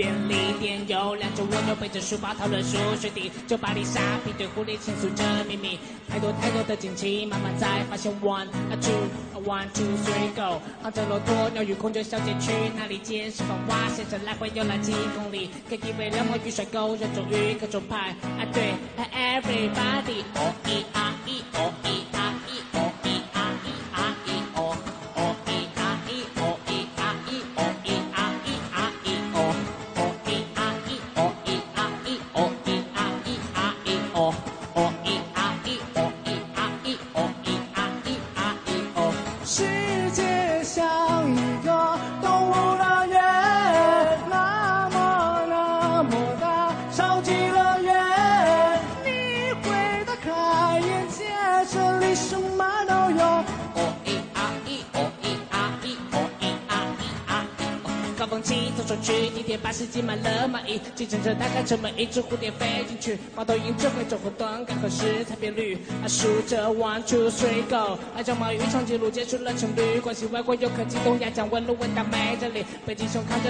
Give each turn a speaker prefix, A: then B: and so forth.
A: 便利店有两只蜗牛背着书包讨论数学题，酒吧里傻逼对狐狸倾诉着秘密，太多太多的惊奇，慢慢才发现 One two one two three go，昂着骆驼鸟语空中小姐去哪里见？是风花先生来回游览几公里，可以为两毛鱼帅哥，人种鱼各种派啊对，everybody
B: 界像一个动物乐园，那么那么大，超级乐园，你会大开眼界，这里什么
A: 高峰期走上去，地铁巴士挤满了蚂蚁，计程车打开车门，一只蝴蝶飞进去，猫头鹰只会走后端，该何时才变绿？啊，数着 one two three go，爱将毛羽长颈鹿结束了情侣关系，外国游客激动亚讲问路问到美这里，北极熊看着。